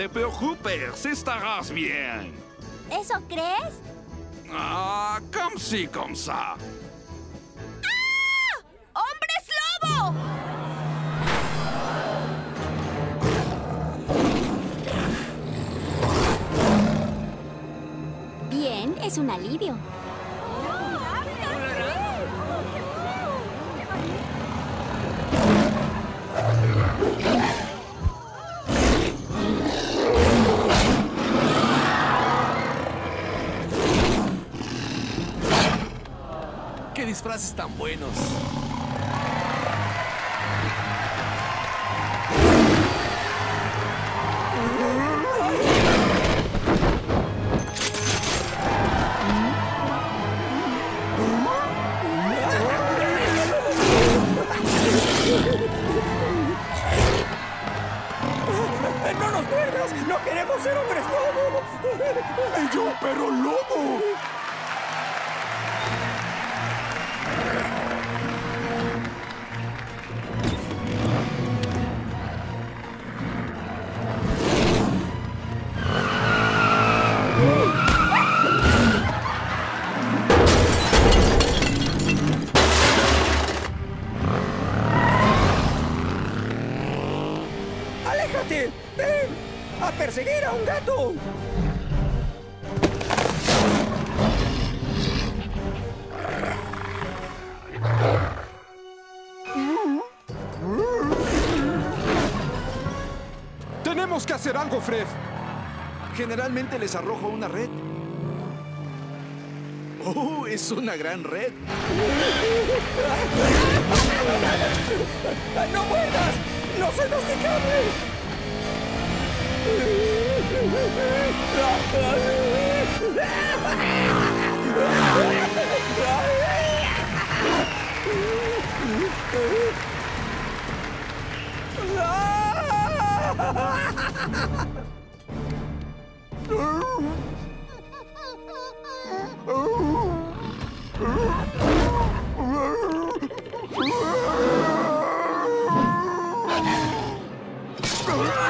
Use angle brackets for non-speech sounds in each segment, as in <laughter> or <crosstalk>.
te preocupes, estarás bien. ¿Eso crees? Ah, comme si, comme ça. ¡Hombres lobo! Bien, es un alivio. Disfraces tan buenos! ¡No nos muerdas! ¡No queremos ser hombres lobo! ¡Y yo, perro lobo! ¡A perseguir a un gato! Tenemos que hacer algo, Fred. Generalmente les arrojo una red. ¡Oh, es una gran red! <laughs> ¡No muerdas! ¡No soy Ah! <laughs>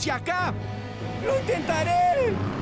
hacia acá! ¡Lo intentaré!